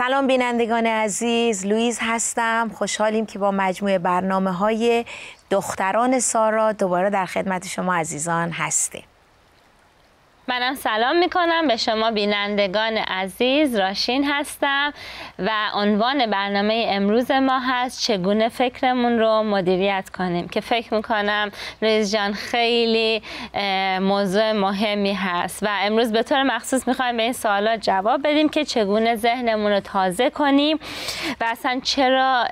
سلام بینندگان عزیز لویز هستم. خوشحالیم که با مجموعه برنامه های دختران سارا دوباره در خدمت شما عزیزان هستیم. منم سلام می‌کنم. به شما بینندگان عزیز راشین هستم و عنوان برنامه امروز ما هست چگونه فکرمون رو مدیریت کنیم. که فکر می‌کنم ریز جان خیلی موضوع مهمی هست و امروز به طور مخصوص می‌خوایم به این سوالات جواب بدیم که چگونه ذهنمون رو تازه کنیم و اصلا چرا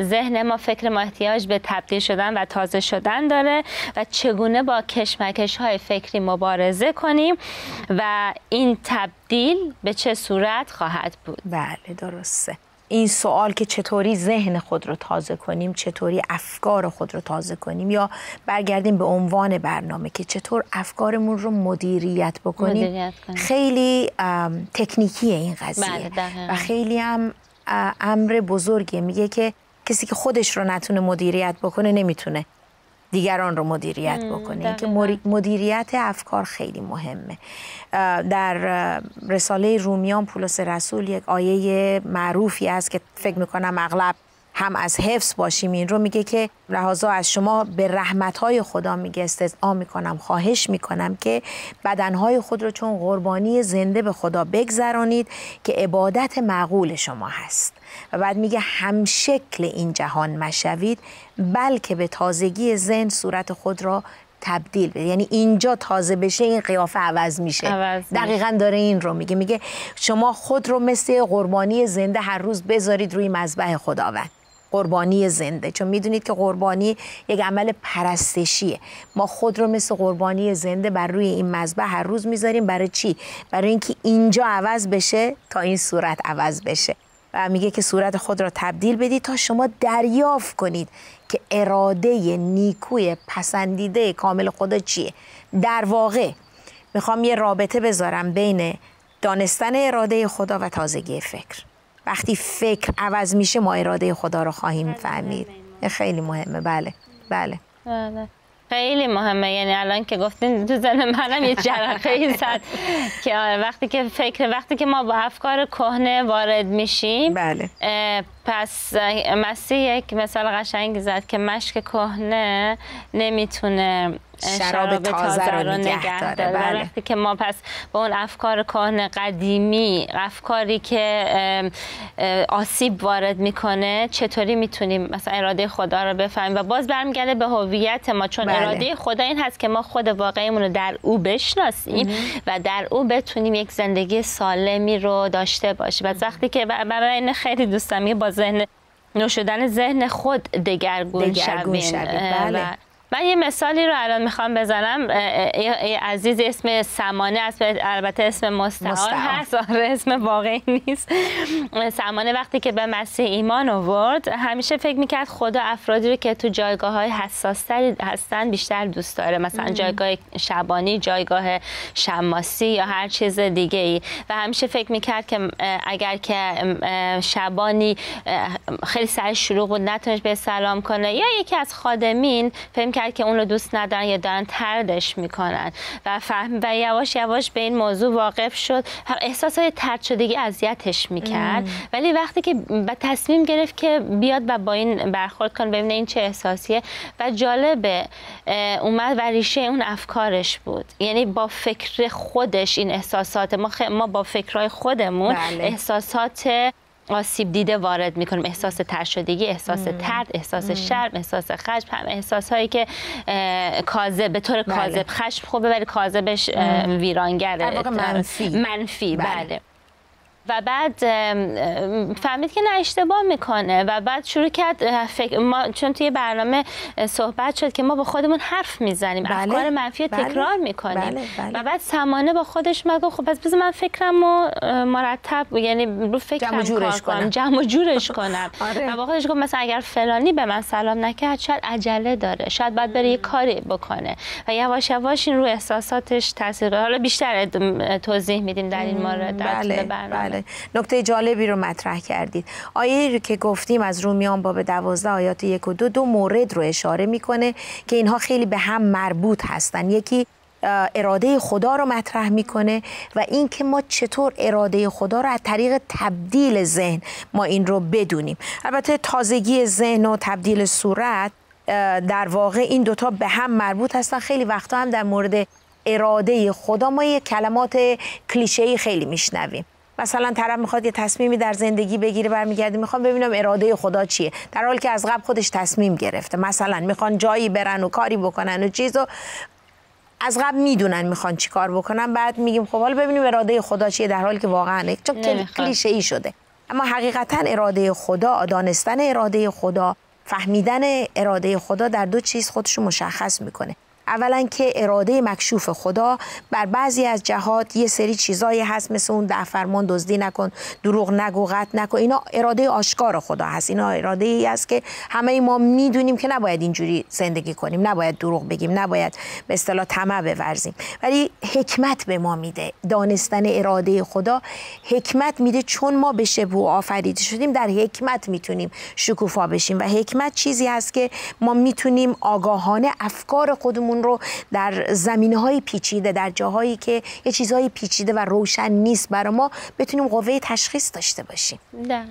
ذهن ما فکر ما احتیاج به تبدیل شدن و تازه شدن داره و چگونه با کشمکش های فکری مبارزه کنیم و این تبدیل به چه صورت خواهد بود؟ بله درسته. این سوال که چطوری ذهن خود رو تازه کنیم چطوری افکار خود رو تازه کنیم یا برگردیم به عنوان برنامه که چطور افکارمون رو مدیریت بکنیم. مدیریت. خیلی تکنیکیه این قضیه. بله و خیلی هم امر بزرگیه. میگه که کسی که خودش رو نتونه مدیریت بکنه نمی‌تونه دیگران رو مدیریت بکنه اینکه مدیریت افکار خیلی مهمه. در رساله رومیان پولس رسول یک آیه معروفی است که فکر می‌کنم اغلب هم از حفظ باشیم. این رو میگه که لحاظا از شما به رحمتهای خدا میگه استدعا می‌کنم خواهش می‌کنم که بدنهای خود رو چون قربانی زنده به خدا بگذرانید که عبادت معقول شما هست. و بعد میگه هم شکل این جهان مشوید بلکه به تازگی ذهن صورت خود را تبدیل بده یعنی اینجا تازه بشه این قیافه عوض میشه. عوض دقیقا داره این رو میگه. میگه شما خود رو مثل قربانی زنده هر روز بذارید روی مذبح خداوند. قربانی زنده. چون می‌دونید که قربانی یک عمل پرستشیه. ما خود رو مثل قربانی زنده بر روی این مذبح هر روز می‌ذاریم. برای چی؟ برای اینکه اینجا عوض بشه تا این صورت عوض بشه. و میگه که صورت خود را تبدیل بدید تا شما دریافت کنید که اراده نیکوی پسندیده کامل خدا چیه. در واقع می‌خوام یه رابطه بذارم بین دانستن اراده خدا و تازگی فکر. وقتی فکر عوض میشه ما اراده خدا رو خواهیم فهمید. خیلی مهمه. بله. بله. بله. خیلی مهمه. یعنی الان که گفتین تو زن منم یه جرقه ای زد که وقتی که فکر وقتی که ما با افکار کهنه وارد میشیم بله. پس مسیح یک مثال قشنگ زد که مشک کهنه نمی‌تونه شراب تازه رو نگه داره. بله. وقتی که ما پس با اون افکار کهنه قدیمی افکاری که آسیب وارد می‌کنه چطوری می‌تونیم مثلا اراده خدا رو بفهمیم؟ و باز برمیگرده به هویت ما چون بله. اراده خدا این هست که ما خود واقعیمون رو در او بشناسیم و در او بتونیم یک زندگی سالمی رو داشته باشیم. و وقتی که برای این خیلی دوستم با ذهن نوشدن ذهن خود دگرگون, دگرگون شویم بله. من یه مثالی رو الان می‌خوام بزنم. عزیز اسم سمانه است البته اسم مستعار هست. آره اسم واقعی نیست. سمانه وقتی که به مسیح ایمان آورد همیشه فکر می‌کرد خدا افرادی رو که تو جایگاه های حساس هستن بیشتر دوست داره. مثلا جایگاه شبانی جایگاه شماسی یا هر چیز دیگه ای و همیشه فکر می‌کرد که اگر که شبانی خیلی سر شروع بود نتونش به سلام کنه یا یکی از خادمین فکر کرد که اون رو دوست ندارن یا دارن تردش می‌کنن. و فهم و یواش یواش به این موضوع واقف شد. احساس های ترد شدگی اذیتش می‌کرد. ولی وقتی که به تصمیم گرفت که بیاد و با این برخورد کنه ببینه این چه احساسیه. و جالبه اومد و ریشه اون افکارش بود. یعنی با فکر خودش این احساسات ما, خ... ما با فکرهای خودمون بله. احساسات آسیب دیده وارد می‌کنیم. احساس ترشدگی احساس ترد احساس شرم احساس خشم هم احساس هایی که کاذب به طور کاذب خشم خوبه ولی کاذبش ویرانگره. منفی. منفی. بله, بله. و بعد فهمید که نه اشتباه می‌کنه و بعد شروع کرد فکر ما چون توی برنامه صحبت شد که ما با خودمون حرف می‌زنیم بله. افکار منفی بله. تکرار می‌کنیم بله. بله. و بعد سمانه با خودش مگه خب پس بذار من فکرم رو مرتب یعنی رو فکرم جمع جورش کار کنم جمع جورش کنم آره. و با خودش گفت مثلا اگر فلانی به من سلام نکرد شاید عجله داره شاید باید بره یه کاری بکنه و یواش یواش این رو احساساتش تاثیر حالا بیشتر توضیح میدیم در این مورد در بله. برنامه بله. نکته جالبی رو مطرح کردید. آیه که گفتیم از رومیان باب دوازده آیات یک و دو دو مورد رو اشاره می‌کنه که اینها خیلی به هم مربوط هستن. یکی اراده خدا رو مطرح می‌کنه و اینکه ما چطور اراده خدا رو از طریق تبدیل ذهن ما این رو بدونیم. البته تازگی ذهن و تبدیل صورت در واقع این دوتا به هم مربوط هستن. خیلی وقتا هم در مورد اراده خدا ما یه کلمات کلیشه‌ای خیلی میشنویم. مثلا طرف می‌خواد یه تصمیمی در زندگی بگیره برمیگرده می‌خوام ببینم اراده خدا چیه. در حالی که از قبل خودش تصمیم گرفته. مثلا می‌خوان جایی برن و کاری بکنن و چیز و از قبل می‌دونن می‌خوان چی کار بکنن. بعد میگیم خب حالا ببینیم اراده خدا چیه در حالی که واقعا چون کلیشه ای شده. اما حقیقتا اراده خدا دانستن اراده خدا فهمیدن اراده خدا در دو چیز خودشو مشخص می‌کنه. اولا که اراده مکشوف خدا بر بعضی از جهات یه سری چیزایی هست مثل اون ده فرمان دزدی نکن دروغ نگو قطع نکن. اینا اراده آشکار خدا هست. اینا اراده ای است که همه ما می‌دونیم که نباید اینجوری زندگی کنیم. نباید دروغ بگیم نباید به اصطلاح طمع بورزیم. ولی حکمت به ما میده. دانستن اراده خدا حکمت میده. چون ما به شبه آفریده شدیم در حکمت می‌تونیم شکوفا بشیم. و حکمت چیزی هست که ما می‌تونیم آگاهانه افکار خودمون رو در زمینه های پیچیده در جاهایی که یه چیزهای پیچیده و روشن نیست برای ما بتونیم قوه تشخیص داشته باشیم.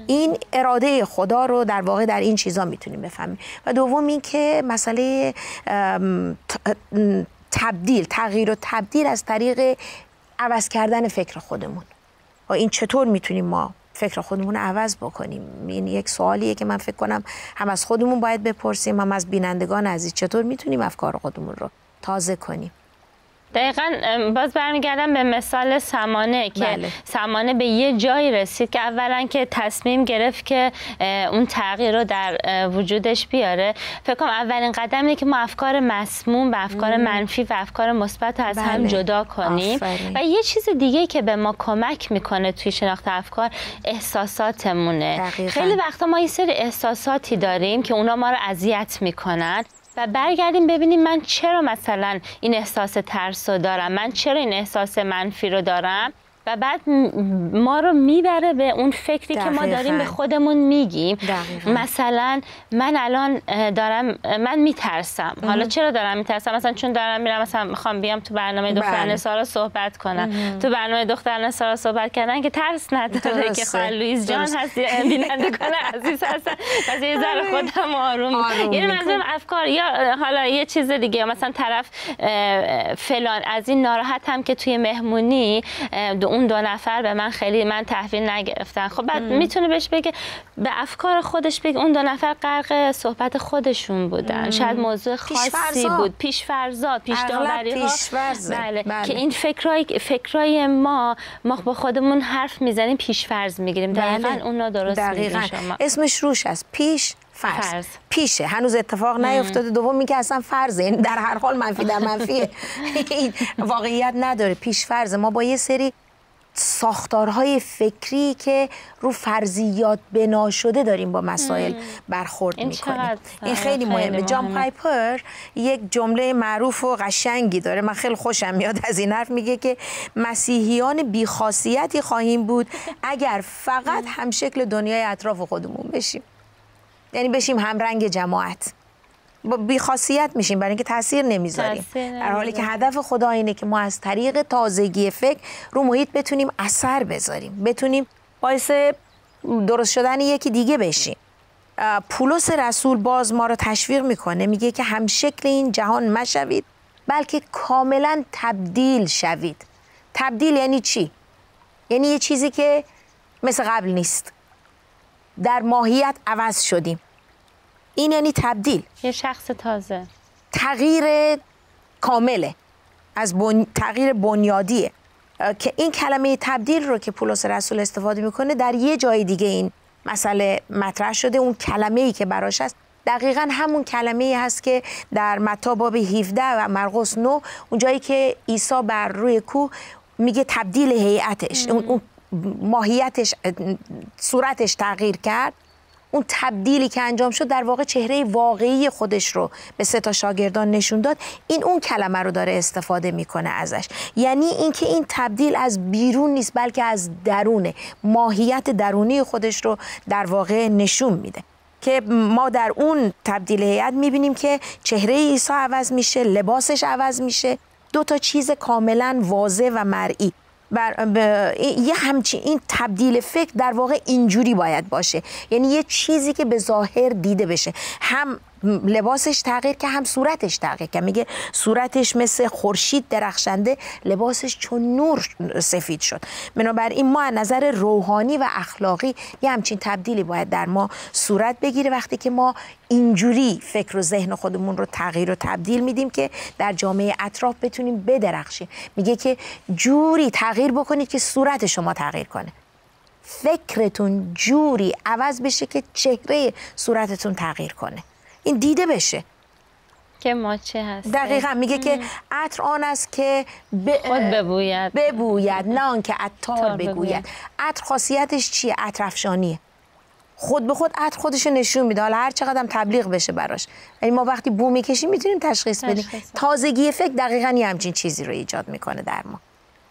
این اراده خدا رو در واقع در این چیزها می‌تونیم بفهمیم. و دوم این که مسئله تبدیل تغییر و تبدیل از طریق عوض کردن فکر خودمون. و این چطور می‌تونیم ما فکر خودمون عوض بکنیم. این یک سوالیه که من فکر کنم هم از خودمون باید بپرسیم هم از بینندگان عزیز. چطور می‌تونیم افکار خودمون رو تازه کنیم؟ دقیقا باز برمیگردم به مثال سمانه که بله. سمانه به یه جایی رسید که اولا که تصمیم گرفت که اون تغییر رو در وجودش بیاره فکر کنم اولین قدم اینه که ما افکار مسموم و افکار منفی و افکار مثبت از هم بله. جدا کنیم و یه چیز دیگه که به ما کمک می‌کنه توی شناخت افکار احساساتمونه دقیقا. خیلی وقتا ما یه سری احساساتی داریم که اونا ما رو اذیت می‌کنن و برگردیم ببینیم من چرا مثلا این احساس ترس رو دارم؟ من چرا این احساس منفی رو دارم؟ و بعد ما رو می‌بره به اون فکری که ما داریم به خودمون میگیم. مثلا من الان دارم من میترسم. حالا چرا دارم میترسم؟ مثلا چون دارم میرم مثلا می‌خوام بیام تو برنامه دختر بله. نسارا صحبت کنم. تو برنامه دختر نسارا صحبت کردن که ترس نداره که خواهر لویز جان هست کنه عزیز هستن. پس یه ذره خودم آروم, آروم یعنی منظورم افکار یا حالا یه چیز دیگه مثلا طرف فلان از این ناراحت هم که توی مهمونی اون دو نفر به من خیلی من تحویل نگرفتن. خب بعد می‌تونه بهش بگه به افکار خودش بگه. اون دو نفر غرق صحبت خودشون بودن. شاید موضوع خاصی بود. پیش فرضات پیش داوری ها بله. بله. که این فکرای فکرای ما ما با خودمون حرف می‌زنیم پیش فرض می‌گیریم دقیقاً بله. اون درست دقیقاً. اسمش روش است. پیش فرض. فرض. پیشه. هنوز اتفاق نیفتاده. دوم میگه اصلا فرضه. یعنی در هر حال منفی در منفی. واقعیت نداره. پیش فرض ما با یه سری ساختارهای فکری که رو فرضیات بنا شده داریم با مسائل برخورد می‌کنیم. این خیلی مهمه. جان پایپر یک جمله معروف و قشنگی داره. من خیلی خوشم میاد از این حرف. میگه که مسیحیان بیخاصیتی خواهیم بود اگر فقط هم شکل دنیای اطراف خودمون بشیم. یعنی بشیم همرنگ جماعت. بیخاصیت میشیم برای اینکه تاثیر نمی‌ذاریم. در حالی که هدف خدا اینه که ما از طریق تازگی فکر رو محیط بتونیم اثر بذاریم بتونیم باعث درست شدن یکی دیگه بشیم. پولس رسول باز ما رو تشویق می‌کنه میگه که هم شکل این جهان مشوید بلکه کاملا تبدیل شوید. تبدیل یعنی چی؟ یعنی یه چیزی که مثل قبل نیست. در ماهیت عوض شدیم. این یعنی تبدیل. یه شخص تازه. تغییر کامله. از تغییر بنیادیه. که این کلمه تبدیل رو که پولس رسول استفاده می‌کنه در یه جای دیگه این مسئله مطرح شده. اون کلمه ای که براش هست دقیقا همون کلمه ای هست که در متا باب 17 و مرقس 9 اون جایی که عیسی بر روی کوه میگه تبدیل هیئتش اون ماهیتش صورتش تغییر کرد. اون تبدیلی که انجام شد در واقع چهره واقعی خودش رو به سه تا شاگردان نشون داد. این اون کلمه رو داره استفاده می‌کنه ازش. یعنی اینکه این تبدیل از بیرون نیست بلکه از درونه. ماهیت درونی خودش رو در واقع نشون میده. که ما در اون تبدیل هیئت می‌بینیم که چهره عیسی عوض میشه لباسش عوض میشه. دو تا چیز کاملا واضح و مرئی. بر یه همچین این تبدیل فکر در واقع اینجوری باید باشه. یعنی یه چیزی که به ظاهر دیده بشه. هم لباسش تغییر که هم صورتش تغییر که میگه صورتش مثل خورشید درخشنده لباسش چون نور سفید شد. بنابراین ما از نظر روحانی و اخلاقی یه همچین تبدیلی باید در ما صورت بگیره. وقتی که ما اینجوری فکر و ذهن خودمون رو تغییر و تبدیل میدیم که در جامعه اطراف بتونیم بدرخشیم. میگه که جوری تغییر بکنید که صورت شما تغییر کنه. فکرتون جوری عوض بشه که چهره صورتتون تغییر کنه. این دیده بشه. که ما چه هست دقیقا میگه که عطر آن است که ب... خود ببوید. ببوید نه آن که عطار بگوید. عطر خاصیتش چیه؟ عطر افشانیه. خود به خود عطر خودش نشون میده. حالا هر چقدر تبلیغ بشه براش. یعنی ما وقتی بو می‌کشیم می‌تونیم تشخیص بدیم. تازگی فکر دقیقا یه همچین چیزی رو ایجاد می‌کنه در ما.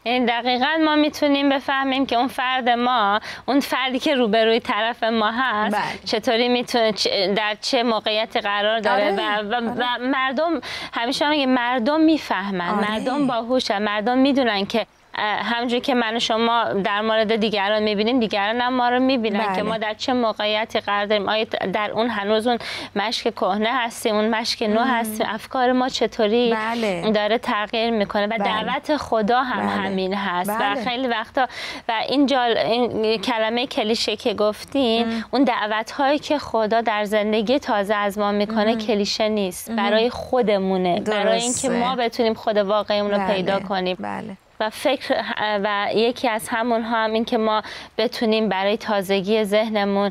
یعنی دقیقا ما می‌تونیم بفهمیم که اون فرد ما اون فردی که روبروی طرف ما هست بله. چطوری می‌تونه در چه موقعیتی قرار داره آره. و, و, آره. مردم همیشه میگه مردم می‌فهمن آره. مردم باهوشن مردم می‌دونن که همجور که من و شما در مورد دیگران می‌بینیم دیگران هم ما رو می‌بینن که ما بله. در چه موقعیتی قرار داریم. آیا در اون هنوز اون مشک کهنه هستیم اون مشک نو هستیم؟ افکار ما چطوری بله. داره تغییر می‌کنه؟ و بله. دعوت خدا هم بله. همین هست. و بله. خیلی وقتا و این, جال... این کلمه کلیشه که گفتین اون دعوت هایی که خدا در زندگی تازه از ما می‌کنه کلیشه نیست. برای خودمونه. برای اینکه ما بتونیم خود واقعیمون رو پیدا کنیم. بله. و فکر و یکی از همون ها هم این که ما بتونیم برای تازگی ذهنمون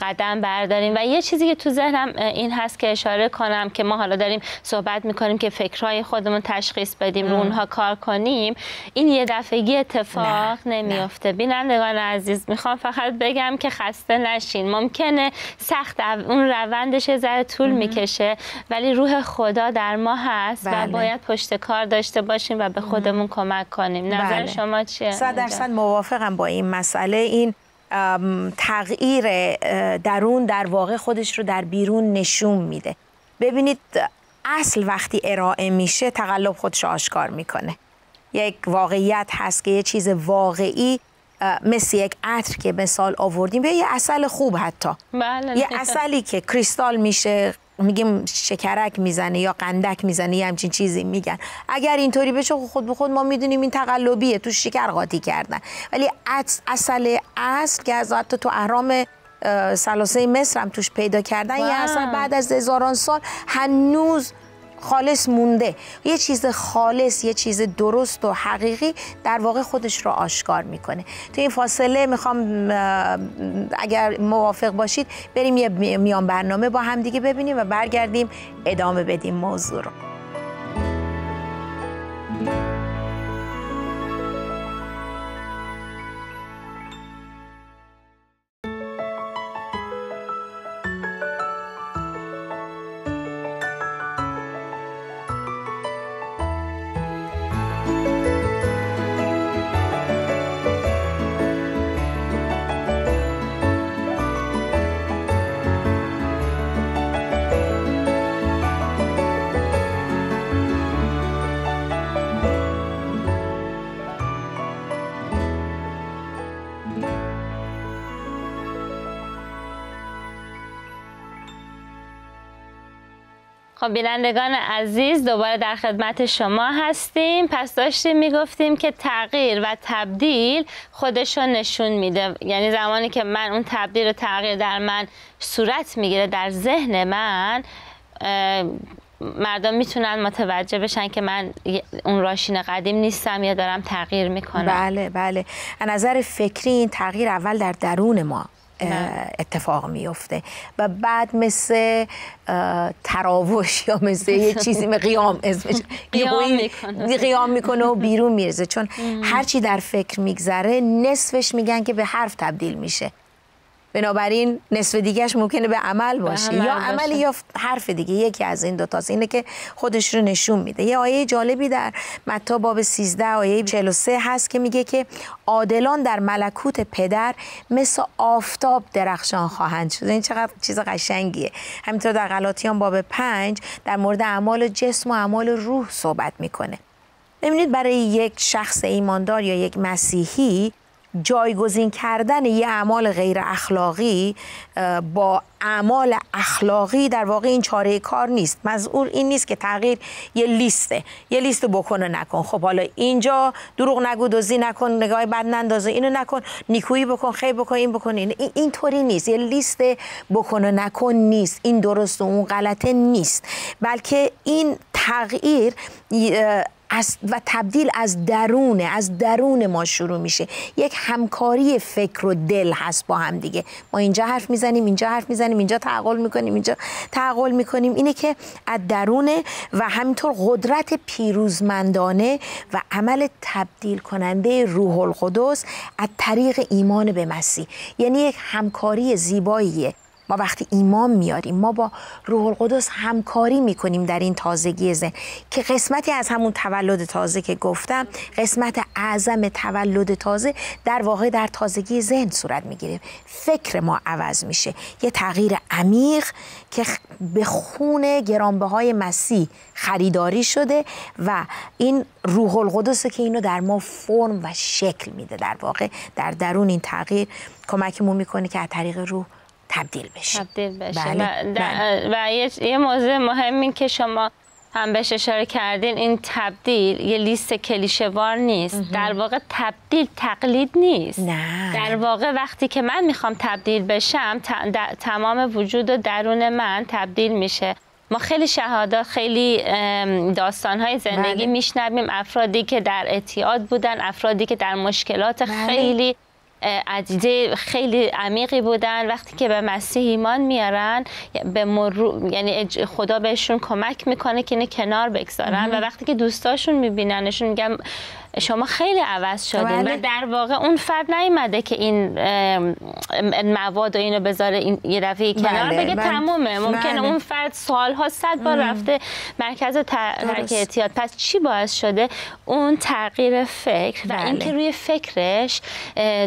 قدم برداریم. و یه چیزی که تو ذهنم این هست که اشاره کنم که ما حالا داریم صحبت می‌کنیم که فکرهای خودمون تشخیص بدیم رو اونها کار کنیم. این یه دفعگی اتفاق نمیافته. بینندگان عزیز می‌خوام فقط بگم که خسته نشین. ممکنه سخت اون روندش یه ذره طول می‌کشه ولی روح خدا در ما هست و بله. باید پشت کار داشته باشیم و به خودمون کمک کنیم. کنیم نظر بله. شما چیه؟ صد درصد موافقم با این مسئله این تغییر درون در واقع خودش رو در بیرون نشون میده ببینید اصل وقتی ارائه میشه تقلب خودش آشکار می‌کنه یک واقعیت هست که یه چیز واقعی مثل یک عطر که مثال آوردیم به یه اصل خوب حتی بله. یه اصلی که کریستال میشه میگیم شکرک می‌زنه یا قندک می‌زنه یه همچین چیزی میگن. اگر اینطوری بشه خب خود به خود ما می‌دونیم این تقلبیه تو شکر قاطی کردن. ولی اصل اصل که از حتی تو اهرام سلاسه مصر هم توش پیدا کردن یه اصل بعد از هزاران سال هنوز خالص مونده. یه چیز خالص یه چیز درست و حقیقی در واقع خودش رو آشکار می‌کنه. تو این فاصله می‌خوام اگر موافق باشید بریم یه میان برنامه با هم دیگه ببینیم و برگردیم ادامه بدیم موضوع رو. خب بینندگان عزیز دوباره در خدمت شما هستیم. پس داشتیم می‌گفتیم که تغییر و تبدیل خودش رو نشون میده. یعنی زمانی که من اون تبدیل و تغییر در من صورت می‌گیره در ذهن من مردم می‌تونن متوجه بشن که من اون راشین قدیم نیستم یا دارم تغییر می‌کنم. بله بله. از نظر فکری این تغییر اول در درون ما. اتفاق میفته و بعد مثل تراوش یا مثل یه چیزی مثل قیام اسمش. قیام می‌کنه. قیام می‌کنه و بیرون میرزه چون هرچی در فکر میگذره نصفش میگن که به حرف تبدیل میشه. بنابراین نصف دیگهش ممکنه به عمل باشه. یا عملی یا حرف دیگه یکی از این دوتاست اینه که خودش رو نشون میده. یه آیه جالبی در متا باب 13 آیه 43 هست که میگه که عادلان در ملکوت پدر مثل آفتاب درخشان خواهند شد. این چقدر چیز قشنگیه. همینطور در غلاطیان باب 5 در مورد اعمال جسم و اعمال روح صحبت می‌کنه. ببینید برای یک شخص ایماندار یا یک مسیحی جایگزین کردن یه اعمال غیر اخلاقی با اعمال اخلاقی در واقع این چاره کار نیست. مزعور این نیست که تغییر یه لیسته. یه لیست بکنه نکن. خب حالا اینجا دروغ نگو دزدی نکن نگاه بد نندازه اینو نکن. نیکویی بکن خیر بکن این بکن این. اینطوری نیست. یه لیست بکنه نکن نیست. این درست و اون غلطه نیست. بلکه این تغییر از و تبدیل از درونه از درون ما شروع میشه. یک همکاری فکر و دل هست با هم دیگه. ما اینجا حرف می‌زنیم اینجا حرف می‌زنیم اینجا تعقل می‌کنیم اینجا تعقل می‌کنیم. اینه که از درونه و همینطور قدرت پیروزمندانه و عمل تبدیل کننده روح القدس از طریق ایمان به مسیح. یعنی یک همکاری زیباییه. ما وقتی ایمان میاریم ما با روح القدس همکاری می‌کنیم در این تازگی ذهن. که قسمتی از همون تولد تازه که گفتم قسمت اعظم تولد تازه در واقع در تازگی ذهن صورت می‌گیره. فکر ما عوض میشه. یه تغییر عمیق که به خون گرانبه های مسیح خریداری شده و این روح القدس که اینو در ما فرم و شکل میده در واقع. در درون این تغییر کمکمون می‌کنه که از طریق روح تبدیل بشه تبدیل بشه بله. و, بله. و یه, یه موضوع مهمی که شما هم بهش اشاره کردین این تبدیل یه لیست کلیشوار نیست در واقع تبدیل تقلید نیست نه. در واقع وقتی که من می‌خوام تبدیل بشم تمام وجود و درون من تبدیل میشه ما خیلی شهادات خیلی داستانهای زندگی بله. میشنویم افرادی که در اعتیاد بودن افرادی که در مشکلات بله. خیلی عدیده خیلی عمیقی بودن. وقتی که به مسیح ایمان میارن به مرو... یعنی خدا بهشون کمک می‌کنه که اینه کنار بگذارن. و وقتی که دوستاشون میبیننشون میگن شما خیلی عوض شدین بله. و در واقع اون فرد نیومده که این مواد و اینو بذاره این یه دفعه کنار بله. بگه بله. تمومه ممکنه بله. اون فرد سالها صد بار رفته مرکز ترک اعتیاد پس چی باعث شده اون تغییر فکر و اینکه بله. روی فکرش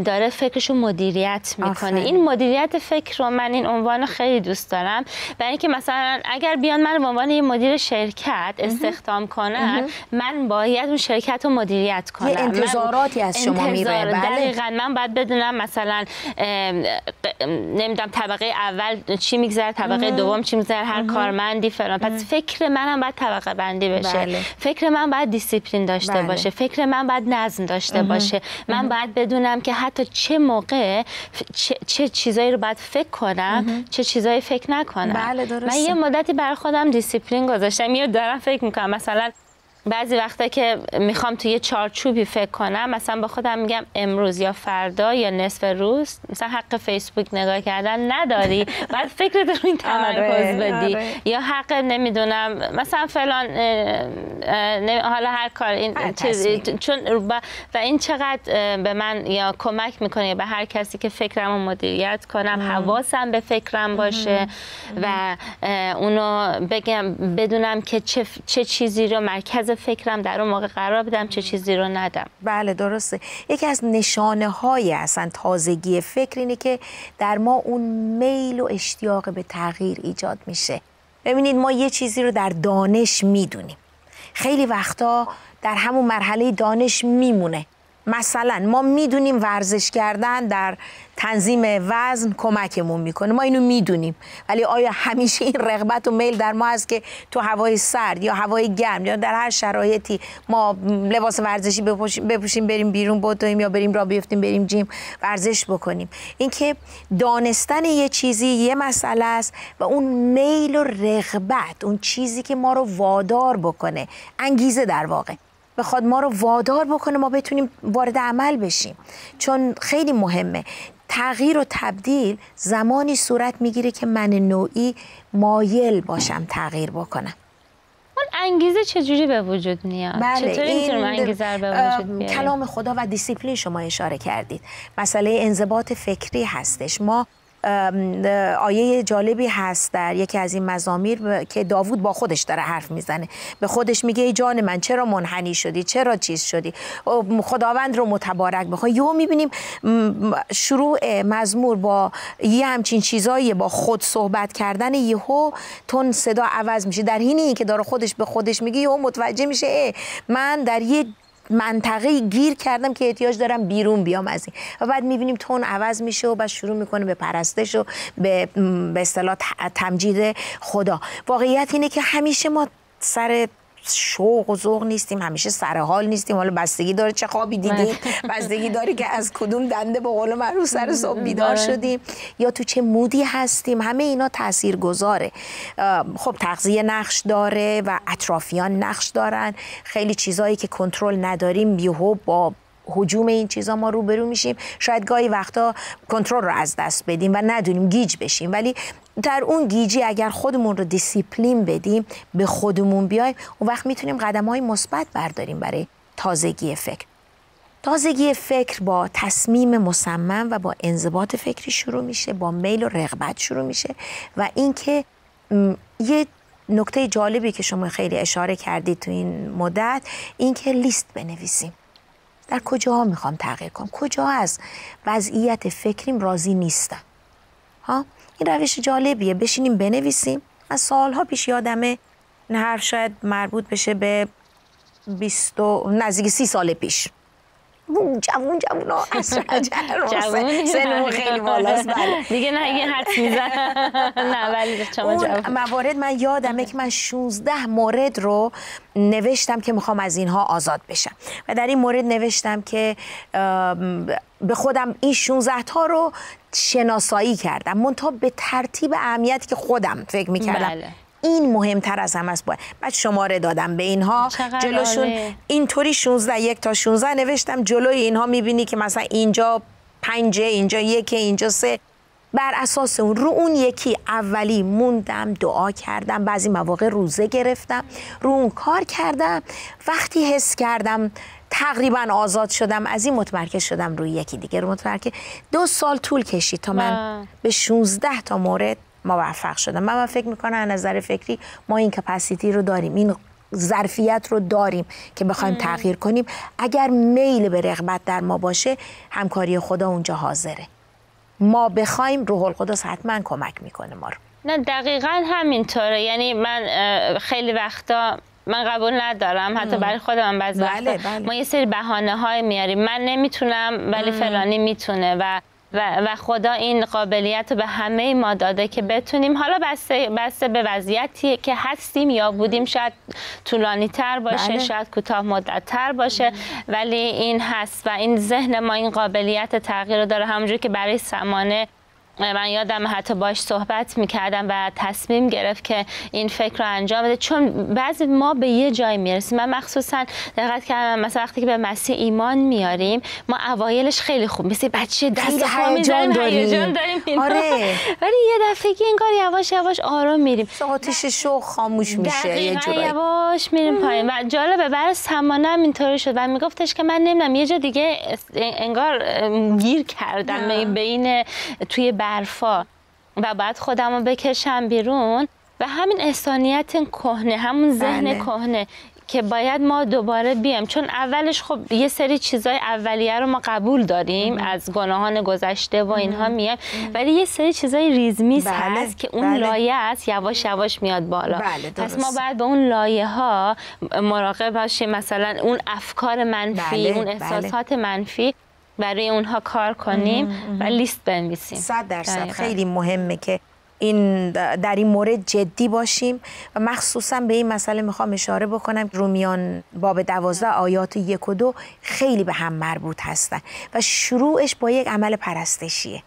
داره فکرش رو مدیریت می‌کنه این مدیریت فکر رو من این عنوان خیلی دوست دارم برای اینکه مثلا اگر بیان من به عنوان یه مدیر شرکت استخدام کنن من باید اون شرکت رو مدیریت کنم یه انتظاراتی از شما میره. بله. دقیقا. من باید بدونم مثلا نمی‌دونم طبقه اول چی میگذره طبقه دوم چی میگذره هر کارمندی فلان. پس فکر منم باید طبقه بندی بشه. بله. فکر من باید دیسیپلین داشته بله. باشه. فکر من باید نظم داشته باشه. من باید بدونم که حتی چه موقع چه, چه چیزایی رو باید فکر کنم چه چیزایی فکر نکنم. بله درسته. من یه مدتی بر خودم دیسیپلین گذاشتم. یه دارم فکر می‌کنم. مثلا بعضی وقتا که می‌خوام توی یه چارچوبی فکر کنم مثلا با خودم میگم امروز یا فردا یا نصف روز مثلا حق فیسبوک نگاه کردن نداری. بعد فکرت رو این تمرکز آره، بدی. آره. یا حق نمی‌دونم مثلا فلان حالا هر کار این چون و این چقدر به من یا کمک می‌کنه به هر کسی که فکرم رو مدیریت کنم حواسم به فکرم باشه و اونو بگم بدونم که چه, چه چیزی رو مرکز فکرم در اون موقع قرار بدم چه چیزی رو ندم. بله درسته. یکی از نشانه های اصلا تازگی فکر اینه که در ما اون میل و اشتیاق به تغییر ایجاد میشه. ببینید ما یه چیزی رو در دانش می‌دونیم. خیلی وقتا در همون مرحله دانش میمونه. مثلا ما می‌دونیم ورزش کردن در تنظیم وزن کمکمون می‌کنه. ما اینو می‌دونیم. ولی آیا همیشه این رغبت و میل در ما هست که تو هوای سرد یا هوای گرم یا در هر شرایطی ما لباس ورزشی بپوشیم بریم بیرون بدویم یا بریم را بیفتیم بریم جیم ورزش بکنیم. اینکه دانستن یه چیزی یه مسئله است و اون میل و رغبت اون چیزی که ما رو وادار بکنه انگیزه در واقع. بخواد ما رو وادار بکنه ما بتونیم وارد عمل بشیم. چون خیلی مهمه. تغییر و تبدیل زمانی صورت می‌گیره که من نوعی مایل باشم تغییر بکنم. اون انگیزه چجوری به وجود میاد؟ بله چطوری می‌تونم انگیزه به وجود بیاریم؟ کلام خدا و دیسیپلین شما اشاره کردید. مسئله انضباط فکری هستش. ما آیه جالبی هست در یکی از این مزامیر که داوود با خودش داره حرف می‌زنه. به خودش میگه ای جان من چرا منحنی شدی؟ چرا چیز شدی؟ خداوند رو متبارک بخواه یهو می‌بینیم شروع مزمور با یه همچین چیزایی با خود صحبت کردن یهو تون صدا عوض میشه. در حین که داره خودش به خودش میگه یهو متوجه میشه من در یه منطقه گیر کردم که احتیاج دارم بیرون بیام از این. و بعد می‌بینیم تون عوض میشه و بعد شروع می‌کنه به پرستش و به به اصطلاح تمجید خدا. واقعیت اینه که همیشه ما سر شوق و ذوق نیستیم همیشه سر حال نیستیم. حالا بستگی داره چه خوابی دیدیم بله. بستگی داره که از کدوم دنده به قول معروف سر صبح بیدار. شدیم. یا تو چه مودی هستیم؟ همه اینا تاثیر گذاره خب تغذیه نقش داره و اطرافیان نقش دارن. خیلی چیزایی که کنترل نداریم یهو با هجوم این چیزا ما روبرو میشیم. شاید گاهی وقتا کنترل رو از دست بدیم و ندونیم گیج بشیم. ولی در اون گیجی اگر خودمون رو دیسیپلین بدیم به خودمون بیایم اون وقت می‌تونیم قدم های مثبت برداریم برای تازگی فکر. تازگی فکر با تصمیم مصمم و با انضباط فکری شروع میشه با میل و رغبت شروع میشه و اینکه یه نکته جالبی که شما خیلی اشاره کردید تو این مدت اینکه لیست بنویسیم. در کجاها می‌خوام تغییر کنم؟ کجا از وضعیت فکریم راضی نیستم. ها؟ این روش جالبیه. بشینیم بنویسیم. از سالها پیش یادمه این حرف شاید مربوط بشه به 20 نزدیک سی سال پیش. جوون جوون ها جوون. خیلی بالاست بله. دیگه نه این حرف میزن. نه ولی جوون. موارد من یادمه که من 16 مورد رو نوشتم که می‌خوام از اینها آزاد بشم. و در این مورد نوشتم که به خودم این 16 تا رو شناسایی کردم. منتها به ترتیب اهمیتی که خودم فکر می‌کردم. بله. این مهمتر از همه است. باید بعد شماره دادم به اینها. جلوشون اینطوری 16 یک تا 16 نوشتم. جلوی اینها می‌بینی که مثلا اینجا پنجه اینجا یک اینجا سه. بر اساس اون رو اون یکی اولی موندم دعا کردم بعضی مواقع روزه گرفتم رو اون کار کردم. وقتی حس کردم تقریبا آزاد شدم از این متمرکز شدم روی یکی دیگه. رو متمرکز. دو سال طول کشید تا من به 16 تا مورد موفق شدم. من, من فکر می‌کنم از نظر فکری ما این کپاسیتی رو داریم این ظرفیت رو داریم که بخوایم تغییر کنیم. اگر میل به رغبت در ما باشه همکاری خدا اونجا حاضره. ما بخوایم روح القدس حتما کمک می‌کنه ما رو. نه دقیقا همینطوره. یعنی من خیلی وقتا من قبول ندارم حتی برای خودم بعضی بله، بله. ما یه سری بهانه های میاریم. من نمی‌تونم ولی فلانی می‌تونه و و, و خدا این قابلیت رو به همه ما داده که بتونیم حالا بسته, بسته به وضعیتی که هستیم یا بودیم شاید طولانی تر باشه بله. شاید کوتاه مدت تر باشه ولی این هست و این ذهن ما این قابلیت تغییر رو داره همونجور که برای سمانه من یادم حتی باش صحبت می‌کردم و تصمیم گرفت که این فکر رو انجام بده. چون بعضی ما به یه جای می‌رسیم. من مخصوصا دقت کردم مثلا وقتی که به مسیح ایمان میاریم ما اوایلش خیلی خوب مثل بچه دست هیجان داریم. آره. ولی یه دفعه انگار یواش یواش آروم میریم. آتش شو خاموش میشه یه جورایی. یواش میریم پایین. و جالبه برای سمانه هم اینطوری شد و میگفتش که من نمی‌دونم یه جا دیگه انگار گیر کردم. بین توی برفا و بعد خودم رو بکشم بیرون و همین انسانیت کهنه همون ذهن بله. کهنه که باید ما دوباره بیام چون اولش خب یه سری چیزای اولیه رو ما قبول داریم از گناهان گذشته و اینها میایم ولی یه سری چیزای ریزمیز بله. هست که اون بله. لایه است یواش یواش میاد بالا بله پس ما باید به اون لایه ها مراقب باشیم مثلا اون افکار منفی بله. اون احساسات منفی برای اونها کار کنیم و لیست بنویسیم. صد درصد. خیلی مهمه که این در این مورد جدی باشیم و مخصوصا به این مسئله می‌خوام اشاره بکنم. رومیان باب دوازده آیات یک و دو خیلی به هم مربوط هستن و شروعش با یک عمل پرستشیه.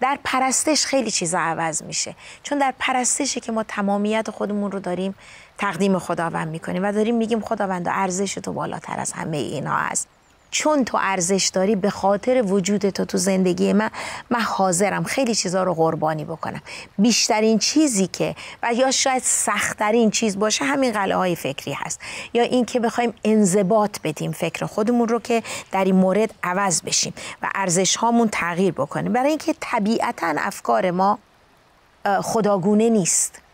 در پرستش خیلی چیزا عوض میشه. چون در پرستشی که ما تمامیت خودمون رو داریم تقدیم خداوند می‌کنیم و داریم میگیم خداوند ارزش تو بالاتر از همه اینها هست. چون تو ارزش داری به خاطر وجود تو تو زندگی من من حاضرم خیلی چیزا رو قربانی بکنم. بیشترین چیزی که و یا شاید سختترین چیز باشه همین قلعه های فکری هست. یا این که بخوایم انضباط بدیم فکر خودمون رو که در این مورد عوض بشیم و ارزش هامون تغییر بکنیم. برای اینکه طبیعتا افکار ما خداگونه نیست.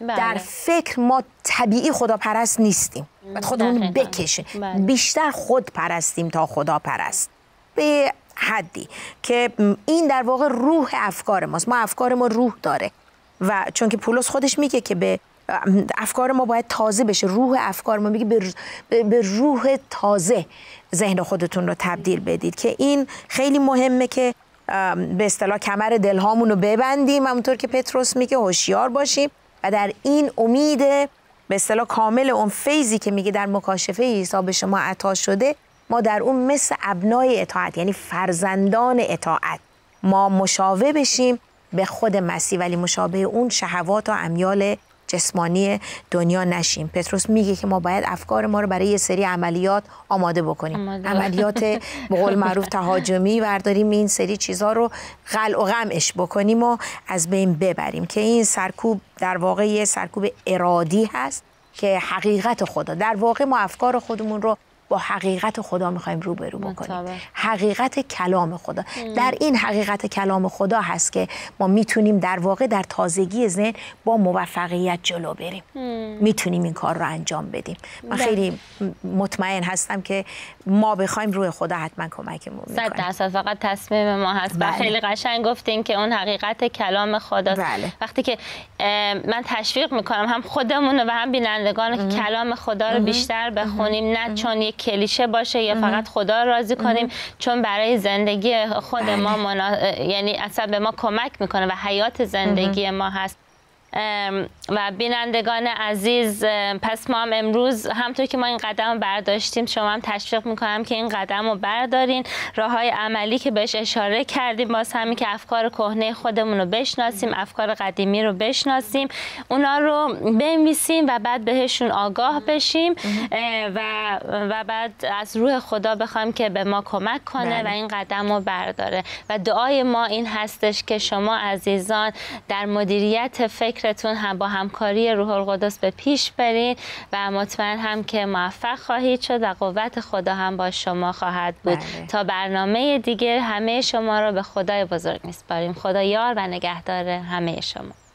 بله. در فکر ما طبیعی خداپرست نیستیم. باید خودمون بکشیم. بله. بیشتر خود پرستیم تا خدا پرست به حدی که این در واقع روح افکار ماست. ما افکار ما روح داره. و چون که پولس خودش میگه که به افکار ما باید تازه بشه. روح افکار ما میگه به روح تازه ذهن خودتون رو تبدیل بدید. که این خیلی مهمه که به اصطلاح کمر دلهامون رو ببندیم. همونطور که پتروس میگه هوشیار باشیم. و در این امید به اصطلاح کامل اون فیضی که میگه در مکاشفه عیسی به شما عطا شده ما در اون مثل ابنای اطاعت یعنی فرزندان اطاعت ما مشابه بشیم به خود مسیح ولی مشابه اون شهوات و امیال جسمانی دنیا نشیم. پتروس میگه که ما باید افکار ما رو برای یه سری عملیات آماده بکنیم. عملیات به قول معروف تهاجمی برداریم این سری چیزها رو غل و غمش بکنیم و از بین ببریم. که این سرکوب در واقع یه سرکوب ارادی هست که حقیقت خدا. در واقع ما افکار خودمون رو با حقیقت خدا می‌خوایم روبرو بکنیم. حقیقت کلام خدا. در این حقیقت کلام خدا هست که ما می‌تونیم در واقع در تازگی ذهن با موفقیت جلو بریم. می‌تونیم این کار رو انجام بدیم. من بله. خیلی مطمئن هستم که ما بخوایم روی خدا حتما کمکمون می‌کنه صد درصد. فقط تصمیم ما هست. بله. خیلی قشنگ گفتین که اون حقیقت کلام خدا بله. وقتی که من تشویق می‌کنم هم خودمون و هم بینندگان که کلام خدا رو بیشتر بخونیم. نه چون یک کلیشه باشه یا فقط خدا راضی کنیم چون برای زندگی خود ما منا... یعنی اصلا به ما کمک می‌کنه و حیات زندگی ما هست. و بینندگان عزیز پس ما هم امروز همطور که ما این قدم برداشتیم شما هم تشویق می‌کنم که این قدم رو بردارین. راه های عملی که بهش اشاره کردیم باز همین که افکار کهنه خودمون رو بشناسیم افکار قدیمی رو بشناسیم. اونا رو بنویسیم و بعد بهشون آگاه بشیم و, و بعد از روح خدا بخوایم که به ما کمک کنه بله. و این قدم رو برداره. و دعای ما این هستش که شما عزیزان در مدیریت فکر فکرتون هم با همکاری روح القدس به پیش برین و مطمئن هم که موفق خواهید شد و قوت خدا هم با شما خواهد بود. بله. تا برنامه دیگه همه شما رو به خدای بزرگ میسپاریم. خدا یار و نگهدار همه شما.